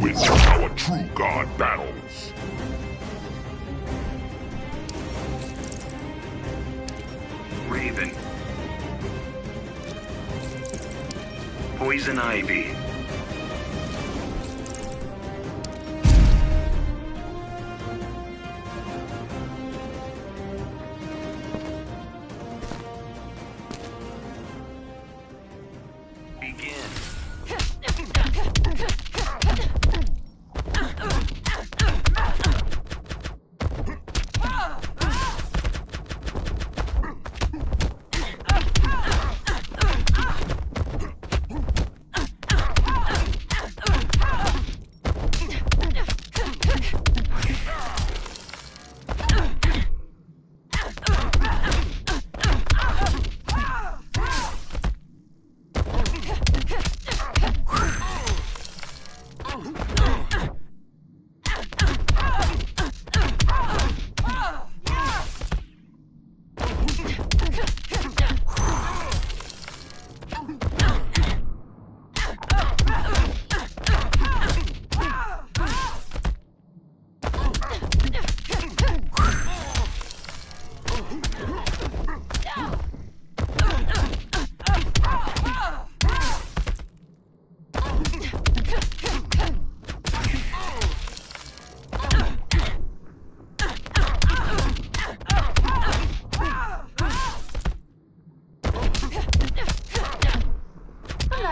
How a true god battles. Raven. Poison Ivy.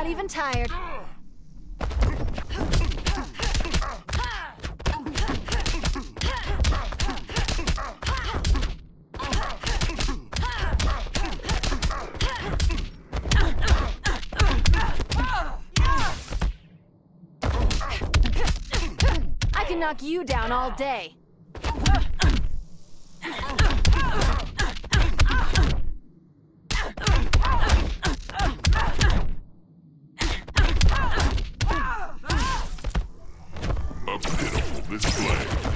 Not even tired. I can knock you down all day. display.